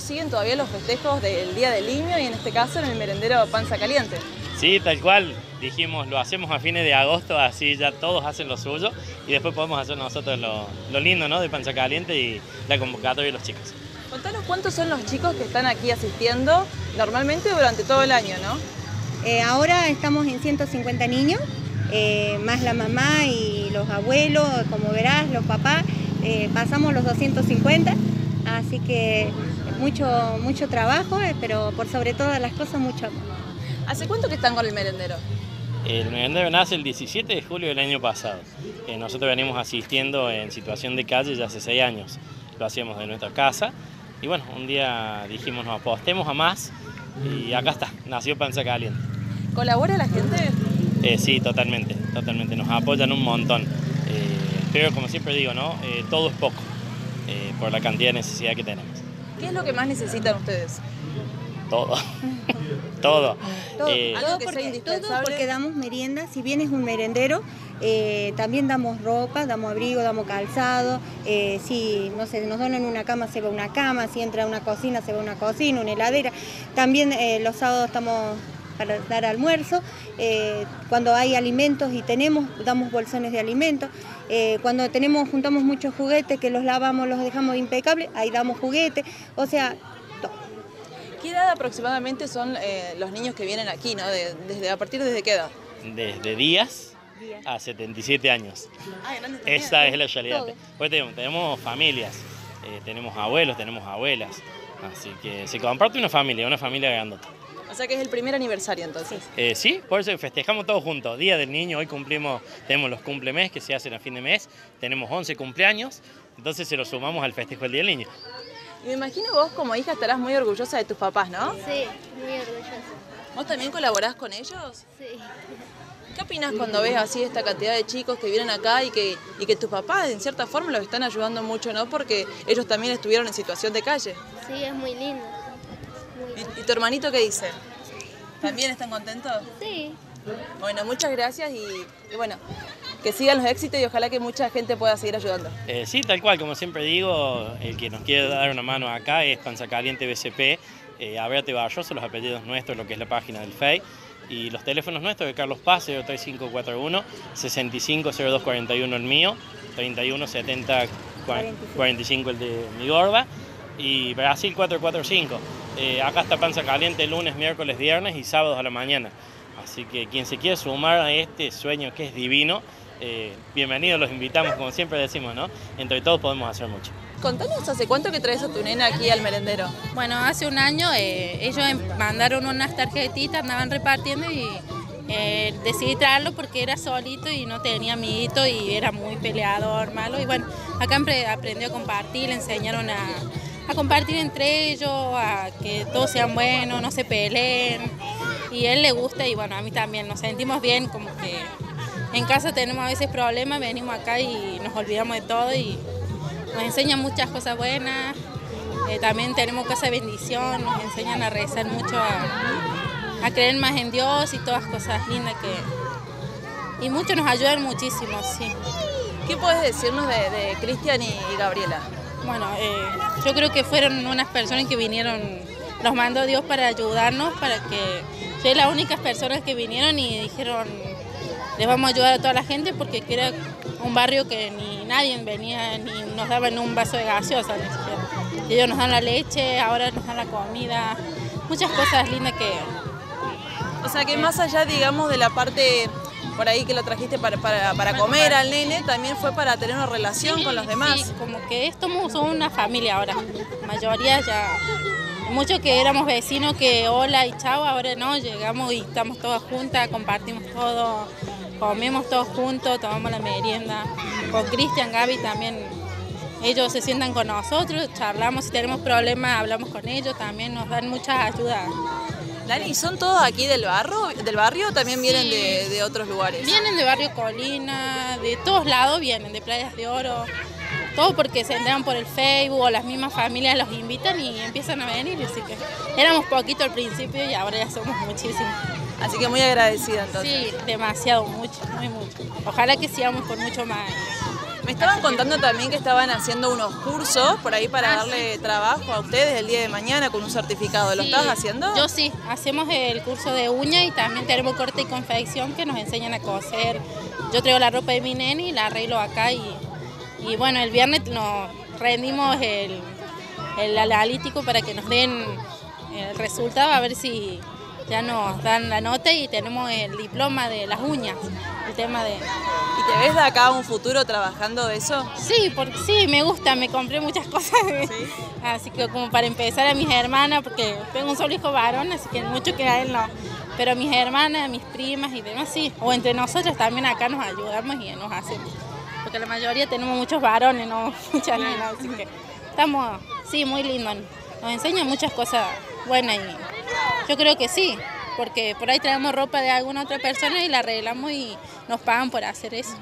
siguen todavía los festejos del Día del Niño y en este caso en el merendero Panza Caliente. Sí, tal cual. Dijimos, lo hacemos a fines de agosto, así ya todos hacen lo suyo y después podemos hacer nosotros lo, lo lindo ¿no? de Panza Caliente y la convocatoria de los chicos. Contanos cuántos son los chicos que están aquí asistiendo normalmente durante todo el año, ¿no? Eh, ahora estamos en 150 niños, eh, más la mamá y los abuelos, como verás, los papás, eh, pasamos los 250, así que mucho, mucho trabajo, pero por sobre todas las cosas mucho amor. ¿Hace cuánto que están con el merendero? El merendero nace el 17 de julio del año pasado. nosotros venimos asistiendo en situación de calle ya hace seis años. Lo hacíamos de nuestra casa y bueno, un día dijimos nos apostemos a más y acá está, nació Panza Caliente. ¿Colabora la gente? Eh, sí, totalmente, totalmente, nos apoyan un montón. Eh, pero como siempre digo, ¿no? Eh, todo es poco por la cantidad de necesidad que tenemos. ¿Qué es lo que más necesitan ustedes? Todo. todo. Todo, porque, todo porque damos merienda, si bien es un merendero, eh, también damos ropa, damos abrigo, damos calzado, eh, si no sé, nos donan una cama se va una cama, si entra una cocina se va una cocina, una heladera. También eh, los sábados estamos para dar almuerzo, cuando hay alimentos y tenemos, damos bolsones de alimentos, cuando tenemos, juntamos muchos juguetes que los lavamos, los dejamos impecables, ahí damos juguetes, o sea, todo. ¿Qué edad aproximadamente son los niños que vienen aquí, ¿no? desde, ¿A partir desde qué edad? Desde días a 77 años. Esa es la realidad. Pues tenemos, familias, eh, tenemos abuelos, tenemos abuelas. Así que se comparte una familia, una familia grandota. O sea que es el primer aniversario entonces. Eh, sí, por eso festejamos todos juntos. Día del Niño, hoy cumplimos, tenemos los cumplemes que se hacen a fin de mes, tenemos 11 cumpleaños, entonces se lo sumamos al festejo del Día del Niño. Y me imagino vos como hija estarás muy orgullosa de tus papás, ¿no? Sí, muy orgullosa. ¿Vos también colaborás con ellos? Sí. ¿Qué opinas cuando ves así esta cantidad de chicos que vienen acá y que, y que tus papás en cierta forma los están ayudando mucho, ¿no? Porque ellos también estuvieron en situación de calle. Sí, es muy lindo. ¿Y, tu hermanito qué dice? ¿También están contentos? Sí. Bueno, muchas gracias y, bueno, que sigan los éxitos y ojalá que mucha gente pueda seguir ayudando. Eh, sí, tal cual, como siempre digo, el que nos quiere dar una mano acá es Panza Caliente BCP, eh, Abrate Barroso, los apellidos nuestros, lo que es la página del FEI y los teléfonos nuestros de Carlos Paz, 03541 650241 el mío, 3170 45 el de mi gorda y Brasil 445. Eh, acá está Panza Caliente lunes, miércoles, viernes y sábados a la mañana. Así que quien se quiere sumar a este sueño que es divino, eh, bienvenidos, los invitamos, como siempre decimos, ¿no? Entre todos podemos hacer mucho. Contanos, ¿hace cuánto que traes a tu nena aquí al merendero? Bueno, hace un año eh, ellos em, mandaron unas tarjetitas, andaban repartiendo y eh, decidí traerlo porque era solito y no tenía amiguito y era muy peleador, malo. Y bueno, acá aprendió a compartir, le enseñaron a, a compartir entre ellos, a que todos sean buenos, no se peleen. Y él le gusta y bueno, a mí también, nos sentimos bien, como que en casa tenemos a veces problemas, venimos acá y nos olvidamos de todo y nos enseñan muchas cosas buenas, eh, también tenemos casa de bendición, nos enseñan a rezar mucho, a, creer más en Dios y todas cosas lindas que... Y mucho nos ayudan muchísimo, sí. ¿Qué puedes decirnos de, Cristian y, Gabriela? Bueno, eh, yo creo que fueron unas personas que vinieron, los mandó Dios para ayudarnos, para que... Soy las únicas personas que vinieron y dijeron, les vamos a ayudar a toda la gente porque era un barrio que ni nadie venía ni nos daban un vaso de gaseosa Ellos nos dan la leche, ahora nos dan la comida, muchas cosas lindas que... O sea que más allá, digamos, de la parte por ahí que lo trajiste para, para, comer al nene, también fue para tener una relación con los demás. Sí, como que esto somos una familia ahora, la mayoría ya muchos que éramos vecinos que hola y chao, ahora no, llegamos y estamos todas juntas, compartimos todo, comemos todos juntos, tomamos la merienda. Con Cristian, Gaby también, ellos se sientan con nosotros, charlamos, si tenemos problemas hablamos con ellos, también nos dan mucha ayuda. Dani, ¿son todos aquí del barrio, del barrio o también vienen de, otros lugares? Vienen de Barrio Colina, de todos lados vienen, de Playas de Oro, todo porque se enteran por el Facebook o las mismas familias los invitan y empiezan a venir, así que éramos poquito al principio y ahora ya somos muchísimos. Así que muy agradecida entonces. Sí, demasiado, mucho, muy mucho. Ojalá que sigamos por mucho más. Me estaban contando también que estaban haciendo unos cursos por ahí para Ah, darle trabajo a ustedes el día de mañana con un certificado. ¿Lo Sí, estás haciendo? Yo sí, hacemos el curso de uña y también tenemos corte y confección que nos enseñan a coser. Yo traigo la ropa de mi nene y la arreglo acá y, y bueno, el viernes nos rendimos el, el analítico para que nos den el resultado, a ver si ya nos dan la nota y tenemos el diploma de las uñas, el tema de... ¿Y te ves de acá un futuro trabajando de eso? Sí, porque sí, me gusta, me compré muchas cosas. Así que como para empezar a mis hermanas, porque tengo un solo hijo varón, así que mucho que a él no. Pero mis hermanas, mis primas y demás, sí. O entre nosotros también acá nos ayudamos y nos hacemos. Porque la mayoría tenemos muchos varones, no muchas nenas, así que estamos, sí, muy lindo. Nos enseñan muchas cosas buenas y yo creo que sí. Porque por ahí traemos ropa de alguna otra persona y la arreglamos y nos pagan por hacer eso.